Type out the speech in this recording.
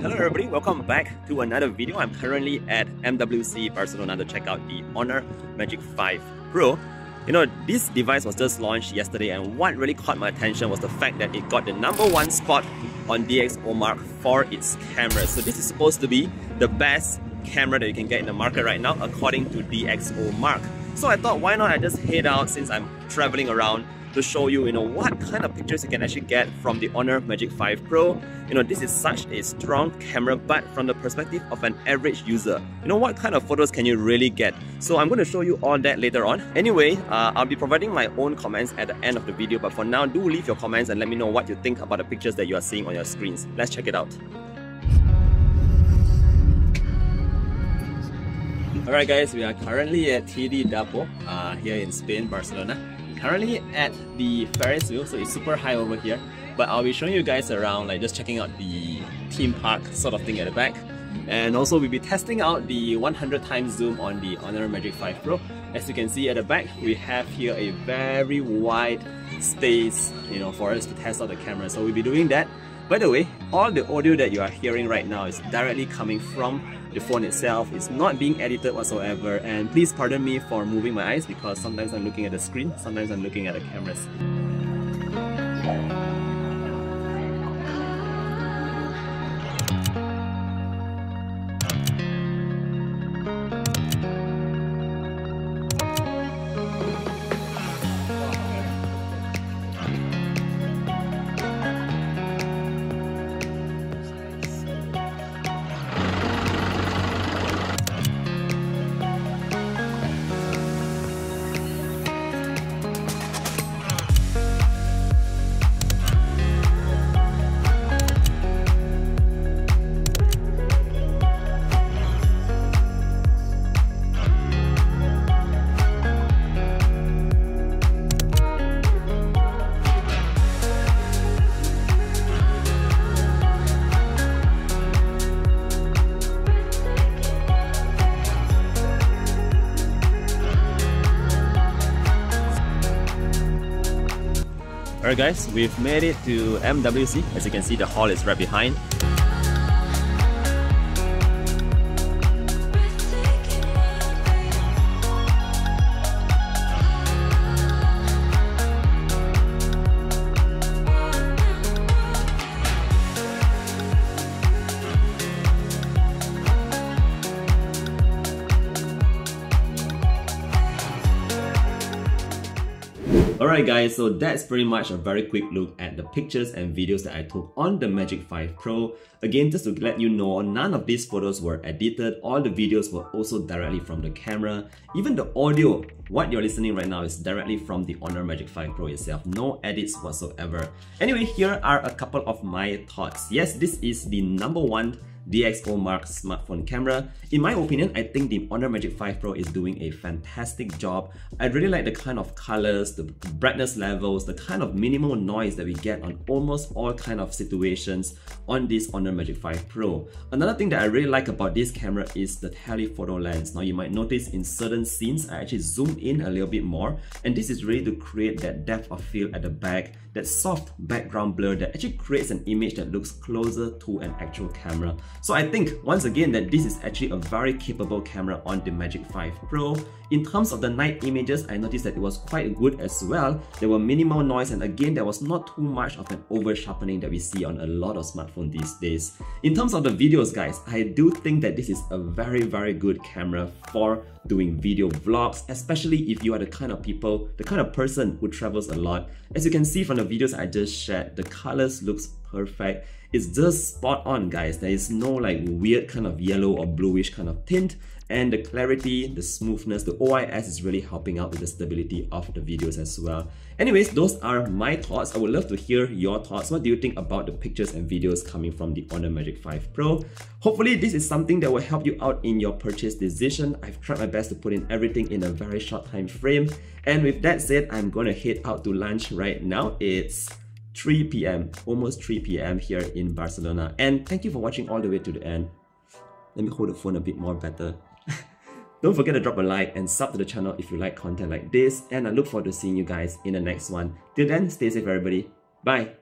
Hello everybody, welcome back to another video. I'm currently at MWC Barcelona to check out the Honor Magic 5 Pro. You know, this device was just launched yesterday and what really caught my attention was the fact that it got the number one spot on DxOMark for its camera. So this is supposed to be the best camera that you can get in the market right now according to DxOMark. So I thought why not I just head out since I'm traveling around to show you, you know, what kind of pictures you can actually get from the Honor Magic 5 Pro. You know, this is such a strong camera, but from the perspective of an average user, you know, what kind of photos can you really get? So I'm going to show you all that later on. Anyway, uh, I'll be providing my own comments at the end of the video, but for now, do leave your comments and let me know what you think about the pictures that you are seeing on your screens. Let's check it out. Alright guys, we are currently at Tibidabo uh, here in Spain, Barcelona currently at the Ferris wheel, so it's super high over here. But I'll be showing you guys around, like just checking out the theme park sort of thing at the back. And also we'll be testing out the 100 times zoom on the Honor Magic 5 Pro. As you can see at the back, we have here a very wide space, you know, for us to test out the camera. So we'll be doing that. By the way, all the audio that you are hearing right now is directly coming from the phone itself It's not being edited whatsoever and please pardon me for moving my eyes because sometimes I'm looking at the screen, sometimes I'm looking at the cameras. Alright guys, we've made it to MWC. As you can see, the hall is right behind. Alright guys, so that's pretty much a very quick look at the pictures and videos that I took on the Magic 5 Pro. Again, just to let you know, none of these photos were edited, all the videos were also directly from the camera. Even the audio, what you're listening right now is directly from the Honor Magic 5 Pro itself, no edits whatsoever. Anyway, here are a couple of my thoughts. Yes, this is the number one DxOMark smartphone camera. In my opinion, I think the Honor Magic 5 Pro is doing a fantastic job. I really like the kind of colors, the brightness levels, the kind of minimal noise that we get on almost all kind of situations on this Honor Magic 5 Pro. Another thing that I really like about this camera is the telephoto lens. Now you might notice in certain scenes, I actually zoomed in a little bit more and this is really to create that depth of field at the back, that soft background blur that actually creates an image that looks closer to an actual camera. So I think, once again, that this is actually a very capable camera on the Magic 5 Pro. In terms of the night images, I noticed that it was quite good as well. There were minimal noise and again, there was not too much of an over sharpening that we see on a lot of smartphones these days. In terms of the videos guys, I do think that this is a very very good camera for doing video vlogs, especially if you are the kind of people, the kind of person who travels a lot. As you can see from the videos I just shared, the colors looks perfect. It's just spot on guys. There is no like weird kind of yellow or bluish kind of tint and the clarity, the smoothness, the OIS is really helping out with the stability of the videos as well. Anyways, those are my thoughts. I would love to hear your thoughts. What do you think about the pictures and videos coming from the Honor Magic 5 Pro? Hopefully, this is something that will help you out in your purchase decision. I've tried my best to put in everything in a very short time frame. And with that said, I'm gonna head out to lunch right now. It's 3 p.m., almost 3 p.m. here in Barcelona. And thank you for watching all the way to the end. Let me hold the phone a bit more better. Don't forget to drop a like and sub to the channel if you like content like this. And I look forward to seeing you guys in the next one. Till then, stay safe everybody. Bye.